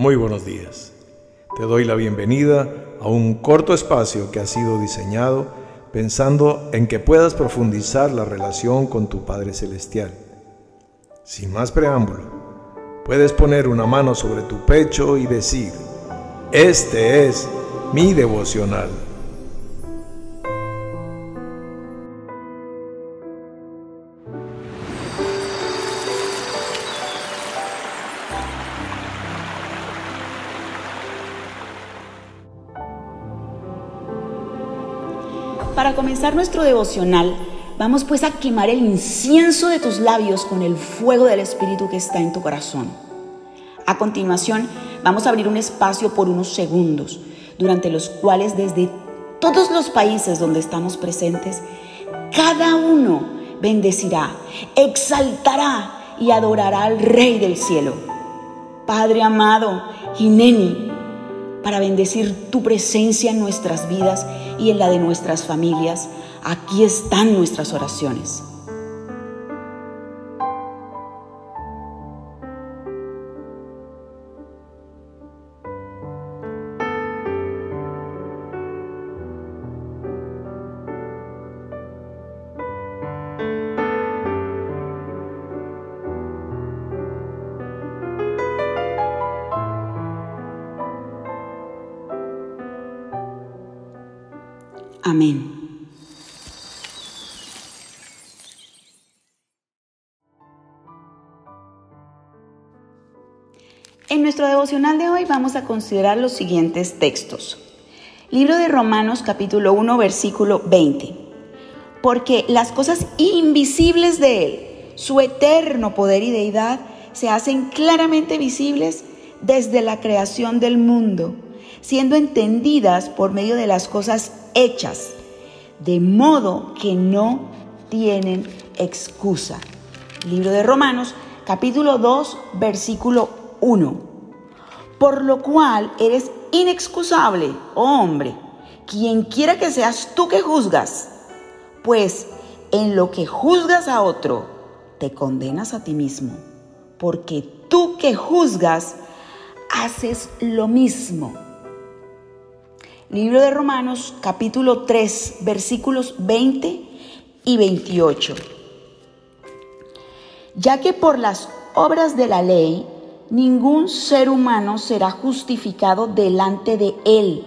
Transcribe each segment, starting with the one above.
Muy buenos días. Te doy la bienvenida a un corto espacio que ha sido diseñado pensando en que puedas profundizar la relación con tu Padre Celestial. Sin más preámbulo, puedes poner una mano sobre tu pecho y decir, este es mi devocional. Para comenzar nuestro devocional, vamos pues a quemar el incienso de tus labios con el fuego del Espíritu que está en tu corazón. A continuación, vamos a abrir un espacio por unos segundos, durante los cuales desde todos los países donde estamos presentes, cada uno bendecirá, exaltará y adorará al Rey del cielo. Padre amado, Gineni, para bendecir tu presencia en nuestras vidas y en la de nuestras familias. Aquí están nuestras oraciones. Amén. En nuestro devocional de hoy vamos a considerar los siguientes textos. Libro de Romanos capítulo 1 versículo 20. Porque las cosas invisibles de Él, su eterno poder y deidad, se hacen claramente visibles desde la creación del mundo siendo entendidas por medio de las cosas hechas, de modo que no tienen excusa. Libro de Romanos, capítulo 2, versículo 1. Por lo cual eres inexcusable, oh hombre, quien quiera que seas tú que juzgas, pues en lo que juzgas a otro, te condenas a ti mismo, porque tú que juzgas, haces lo mismo. Libro de Romanos capítulo 3 versículos 20 y 28. Ya que por las obras de la ley ningún ser humano será justificado delante de él,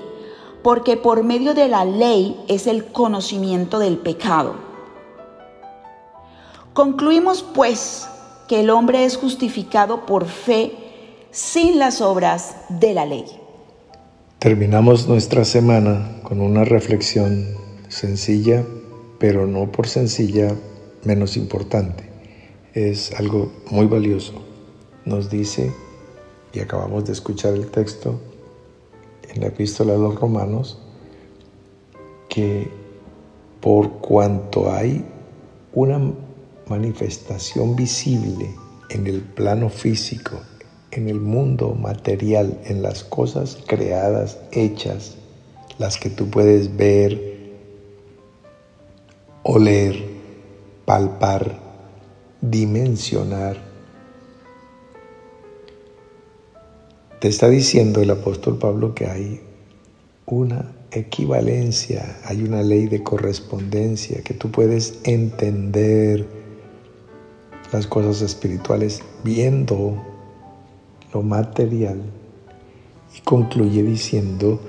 porque por medio de la ley es el conocimiento del pecado. Concluimos pues que el hombre es justificado por fe sin las obras de la ley. Terminamos nuestra semana con una reflexión sencilla, pero no por sencilla menos importante. Es algo muy valioso. Nos dice, y acabamos de escuchar el texto en la epístola de los romanos, que por cuanto hay una manifestación visible en el plano físico en el mundo material, en las cosas creadas, hechas, las que tú puedes ver, oler, palpar, dimensionar. Te está diciendo el apóstol Pablo que hay una equivalencia, hay una ley de correspondencia, que tú puedes entender las cosas espirituales viendo lo material y concluye diciendo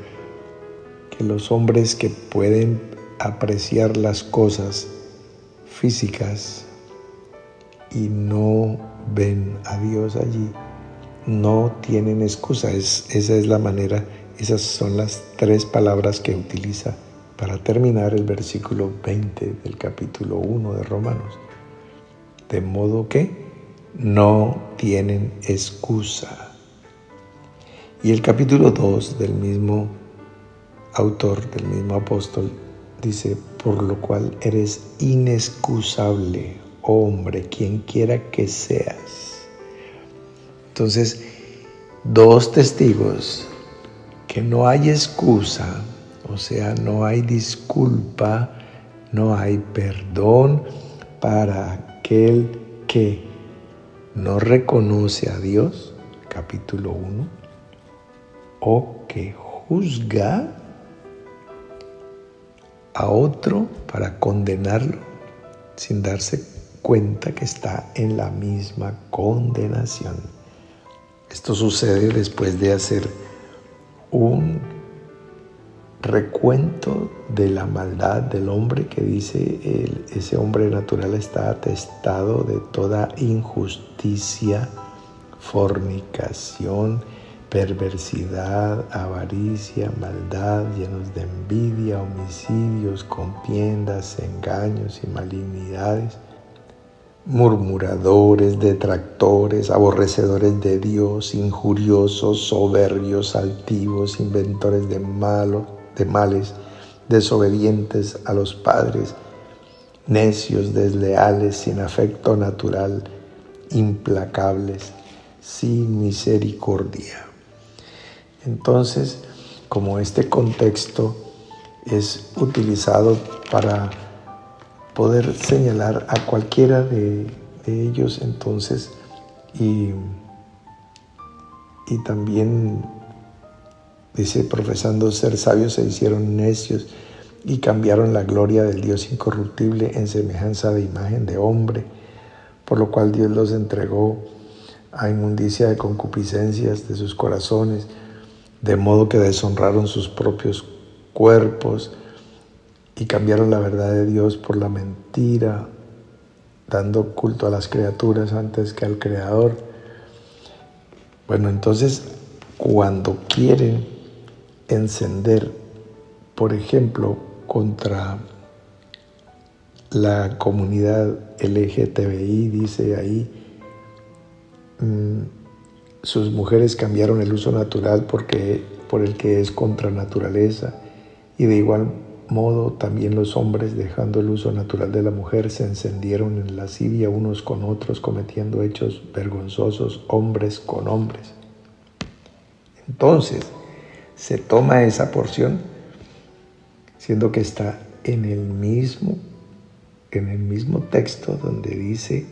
que los hombres que pueden apreciar las cosas físicas y no ven a Dios allí, no tienen excusa. Es, esa es la manera, esas son las tres palabras que utiliza para terminar el versículo 20 del capítulo 1 de Romanos. De modo que no tienen excusa. Y el capítulo 2 del mismo autor, del mismo apóstol, dice, por lo cual eres inexcusable, hombre, quien quiera que seas. Entonces, dos testigos que no hay excusa, o sea, no hay disculpa, no hay perdón para aquel que no reconoce a Dios, capítulo 1, o que juzga a otro para condenarlo sin darse cuenta que está en la misma condenación. Esto sucede después de hacer un recuento de la maldad del hombre que dice ese hombre natural está atestado de toda injusticia, fornicación, perversidad, avaricia, maldad, llenos de envidia, homicidios, contiendas, engaños y malignidades, murmuradores, detractores, aborrecedores de Dios, injuriosos, soberbios, altivos, inventores de malos, de males, desobedientes a los padres, necios, desleales, sin afecto natural, implacables, sin misericordia. Entonces, como este contexto es utilizado para poder señalar a cualquiera de, ellos, entonces, y, y también dice, profesando ser sabios, se hicieron necios y cambiaron la gloria del Dios incorruptible en semejanza de imagen de hombre, por lo cual Dios los entregó a inmundicia de concupiscencias de sus corazones de modo que deshonraron sus propios cuerpos y cambiaron la verdad de Dios por la mentira, dando culto a las criaturas antes que al Creador. Bueno, entonces cuando quieren encender, por ejemplo, contra la comunidad LGTBI, dice ahí, mm, sus mujeres cambiaron el uso natural porque, por el que es contra naturaleza y de igual modo también los hombres, dejando el uso natural de la mujer, se encendieron en lascivia unos con otros, cometiendo hechos vergonzosos hombres con hombres. Entonces, se toma esa porción, siendo que está en el mismo, en el mismo texto donde dice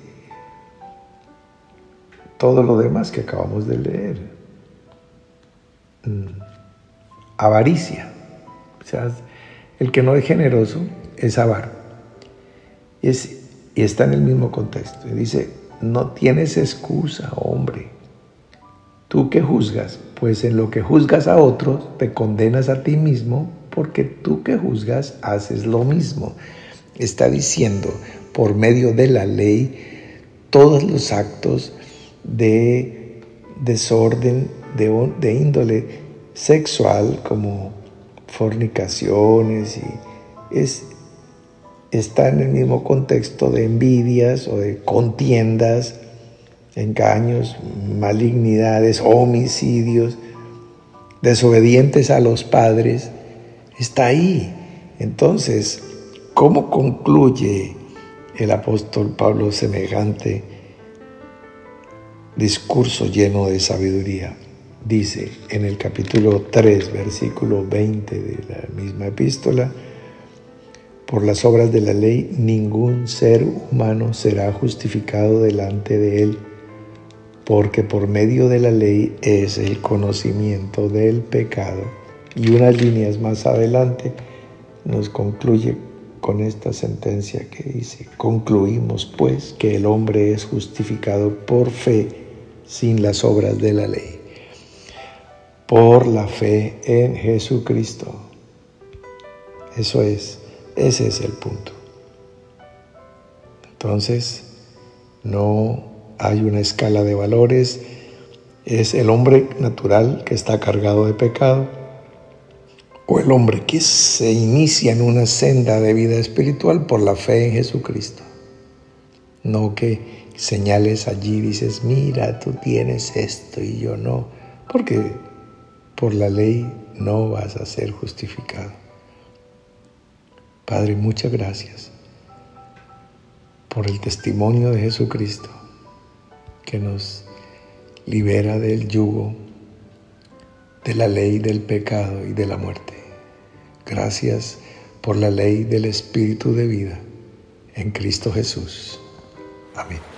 todo lo demás que acabamos de leer. Mm. Avaricia. O sea, el que no es generoso es avaro. Y, y está en el mismo contexto. Y dice, no tienes excusa, hombre. Tú que juzgas, pues en lo que juzgas a otros, te condenas a ti mismo, porque tú que juzgas haces lo mismo. Está diciendo, por medio de la ley, todos los actos de desorden de, índole sexual como fornicaciones y es, está en el mismo contexto de envidias o de contiendas, engaños, malignidades, homicidios, desobedientes a los padres, está ahí. Entonces, ¿cómo concluye el apóstol Pablo semejante discurso lleno de sabiduría. Dice en el capítulo 3, versículo 20 de la misma epístola, por las obras de la ley ningún ser humano será justificado delante de él, porque por medio de la ley es el conocimiento del pecado. Y unas líneas más adelante nos concluye con esta sentencia que dice, concluimos pues que el hombre es justificado por fe sin las obras de la ley, por la fe en Jesucristo. Eso es, ese es el punto. Entonces, no hay una escala de valores, es el hombre natural que está cargado de pecado o el hombre que se inicia en una senda de vida espiritual por la fe en Jesucristo. No que señales allí, dices, mira, tú tienes esto y yo no, porque por la ley no vas a ser justificado. Padre, muchas gracias por el testimonio de Jesucristo que nos libera del yugo, de la ley del pecado y de la muerte. Gracias por la ley del Espíritu de vida en Cristo Jesús. Amén.